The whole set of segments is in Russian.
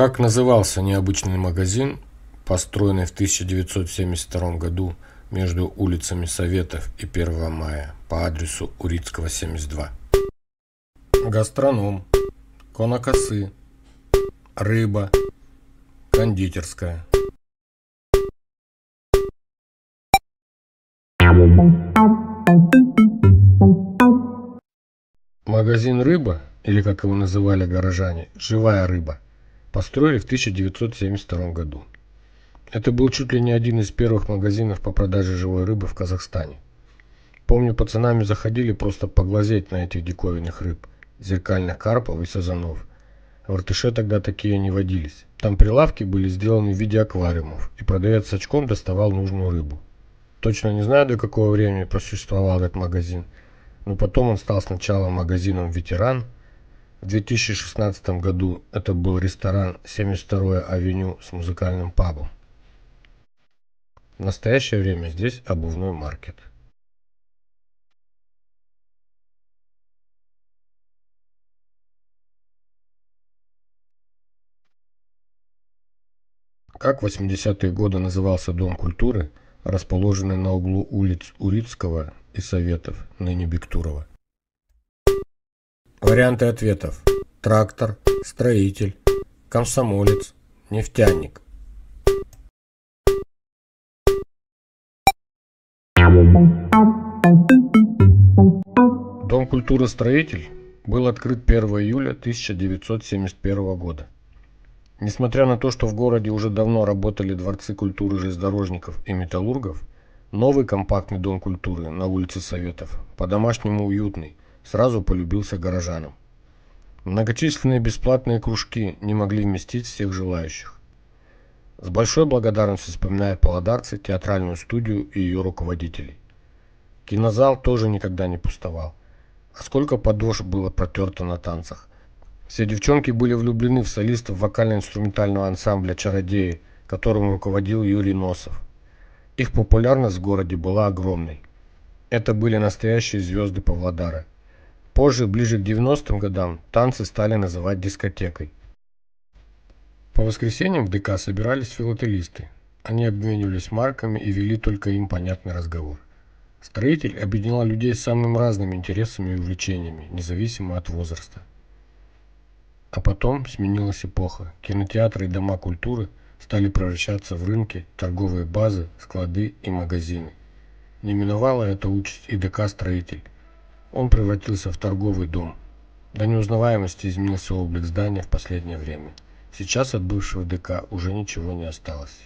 Как назывался необычный магазин, построенный в 1972 году между улицами Советов и 1 мая по адресу Урицкого, 72? Гастроном, конокосы, рыба, кондитерская. Магазин «Рыба», или как его называли горожане, «Живая рыба», построили в 1972 году. Это был чуть ли не один из первых магазинов по продаже живой рыбы в Казахстане. Помню, пацанами заходили просто поглазеть на этих диковинных рыб, зеркальных карпов и сазанов. В Иртыше тогда такие не водились. Там прилавки были сделаны в виде аквариумов, и продавец с очком доставал нужную рыбу. Точно не знаю, до какого времени просуществовал этот магазин, но потом он стал сначала магазином «Ветеран», в 2016 году это был ресторан 72-я авеню с музыкальным пабом. В настоящее время здесь обувной маркет. Как в 80-е годы назывался Дом культуры, расположенный на углу улиц Урицкого и Советов, ныне Бектурова? Варианты ответов. Трактор, строитель, комсомолец, нефтяник. Дом культуры «Строитель» был открыт 1 июля 1971 года. Несмотря на то, что в городе уже давно работали дворцы культуры железнодорожников и металлургов, новый компактный дом культуры на улице Советов, по-домашнему уютный, сразу полюбился горожанам. Многочисленные бесплатные кружки не могли вместить всех желающих. С большой благодарностью вспоминают павлодарцы театральную студию и ее руководителей. Кинозал тоже никогда не пустовал. А сколько подошв было протерто на танцах. Все девчонки были влюблены в солистов вокально-инструментального ансамбля «Чародеи», которым руководил Юрий Носов. Их популярность в городе была огромной. Это были настоящие звезды Павлодара. Позже, ближе к 90-м годам, танцы стали называть дискотекой. По воскресеньям в ДК собирались филателисты. Они обменивались марками и вели только им понятный разговор. Строитель объединял людей с самыми разными интересами и увлечениями, независимо от возраста. А потом сменилась эпоха. Кинотеатры и дома культуры стали превращаться в рынки, торговые базы, склады и магазины. Не миновала эта участь и ДК-строитель. Он превратился в торговый дом. До неузнаваемости изменился облик здания в последнее время. Сейчас от бывшего ДК уже ничего не осталось.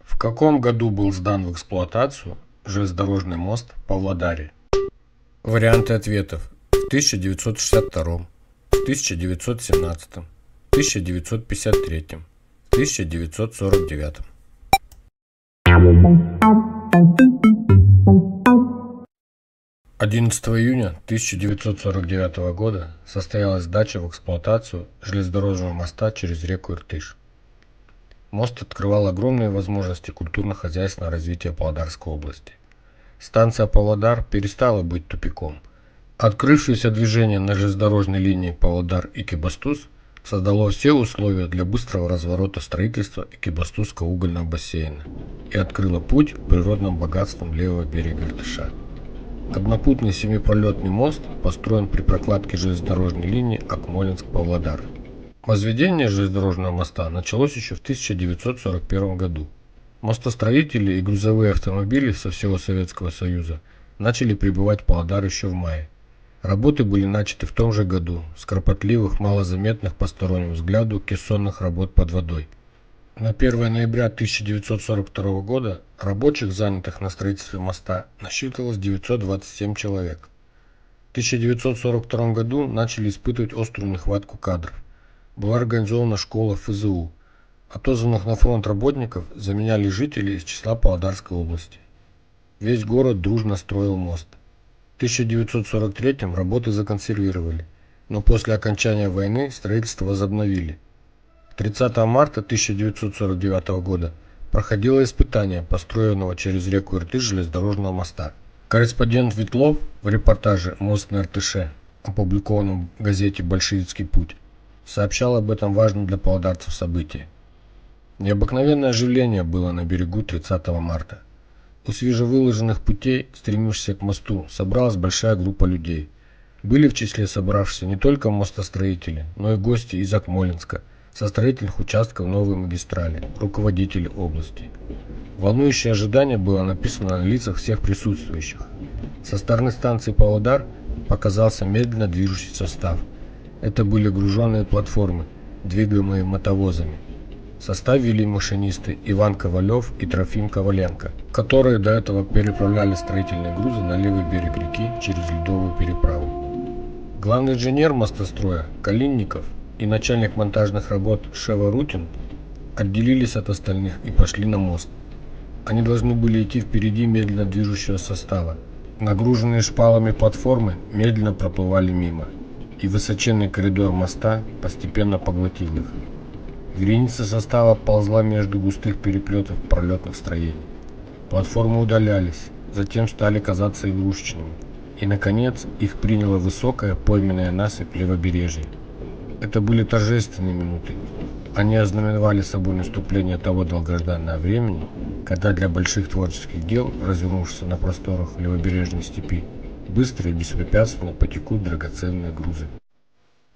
В каком году был сдан в эксплуатацию железнодорожный мост Павлодаре? Варианты ответов. В 1962, в 1917, в 1953, в 1949. 11 июня 1949 года состоялась сдача в эксплуатацию железнодорожного моста через реку Иртыш. Мост открывал огромные возможности культурно-хозяйственного развития Павлодарской области. Станция Павлодар перестала быть тупиком. Открывшееся движение на железнодорожной линии Павлодар и Кибастуз создало все условия для быстрого разворота строительства Экибастузского угольного бассейна и открыло путь к природным богатствам левого берега Иртыша. Однопутный семипролетный мост построен при прокладке железнодорожной линии Акмолинск-Павлодар. Возведение железнодорожного моста началось еще в 1941 году. Мостостроители и грузовые автомобили со всего Советского Союза начали прибывать в Павлодар еще в мае. Работы были начаты в том же году, с кропотливых, малозаметных постороннему взгляду кессонных работ под водой. На 1 ноября 1942 года рабочих, занятых на строительстве моста, насчитывалось 927 человек. В 1942 году начали испытывать острую нехватку кадров. Была организована школа ФЗУ. Отозванных на фронт работников заменяли жители из числа Павлодарской области. Весь город дружно строил мост. В 1943 работы законсервировали, но после окончания войны строительство возобновили. 30 марта 1949 года проходило испытание построенного через реку Иртыш железнодорожного моста. Корреспондент Ветлов в репортаже «Мост на Иртыше», опубликованном в газете «Большевицкий путь», сообщал об этом важном для павлодарцев событии. Необыкновенное оживление было на берегу 30 марта. У свежевыложенных путей, стремившихся к мосту, собралась большая группа людей. Были в числе собравшихся не только мостостроители, но и гости из Акмолинска – со строительных участков новой магистрали, руководители области. Волнующее ожидание было написано на лицах всех присутствующих. Со стороны станции Павлодар показался медленно движущийся состав. Это были груженные платформы, двигаемые мотовозами. Состав вели машинисты Иван Ковалев и Трофим Коваленко, которые до этого переправляли строительные грузы на левый берег реки через ледовую переправу. Главный инженер мостостроя Калинников и начальник монтажных работ Шева Рутин отделились от остальных и пошли на мост. Они должны были идти впереди медленно движущего состава. Нагруженные шпалами платформы медленно проплывали мимо, и высоченный коридор моста постепенно поглотил их. Вереница состава ползла между густых переплетов пролетных строений. Платформы удалялись, затем стали казаться игрушечными, и, наконец, их приняла высокая пойменная насыпь левобережья. Это были торжественные минуты. Они ознаменовали собой наступление того долгожданного времени, когда для больших творческих дел, развернувшихся на просторах левобережной степи, быстро и беспрепятственно потекут драгоценные грузы.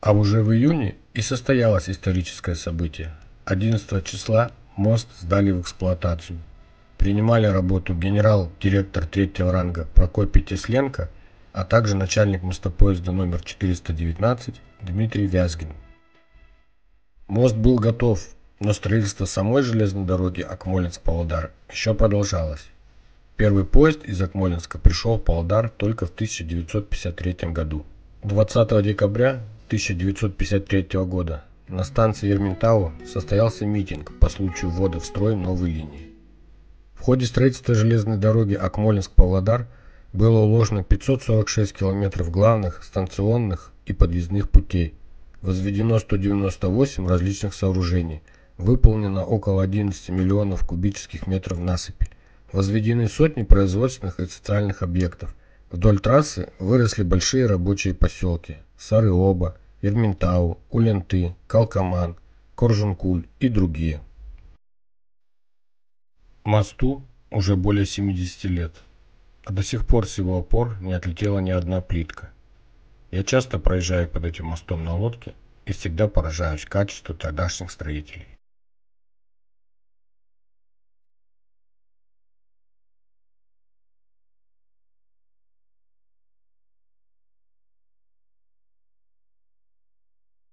А уже в июне и состоялось историческое событие. 11 числа мост сдали в эксплуатацию. Принимали работу генерал-директор третьего ранга Прокопий Тесленко, а также начальник мостопоезда номер 419 Дмитрий Вязгин. Мост был готов, но строительство самой железной дороги Акмолинск-Павлодар еще продолжалось. Первый поезд из Акмолинска пришел в Павлодар только в 1953 году. 20 декабря 1953 года на станции Ерментау состоялся митинг по случаю ввода в строй новой линии. В ходе строительства железной дороги Акмолинск-Павлодар было уложено 546 километров главных, станционных и подъездных путей. Возведено 198 различных сооружений. Выполнено около 11 миллионов кубических метров насыпи. Возведены сотни производственных и социальных объектов. Вдоль трассы выросли большие рабочие поселки Сарыоба, Ерментау, Уленты, Калкаман, Коржункуль и другие. Мосту уже более 70 лет, а до сих пор с его опор не отлетела ни одна плитка. Я часто проезжаю под этим мостом на лодке и всегда поражаюсь качеству тогдашних строителей.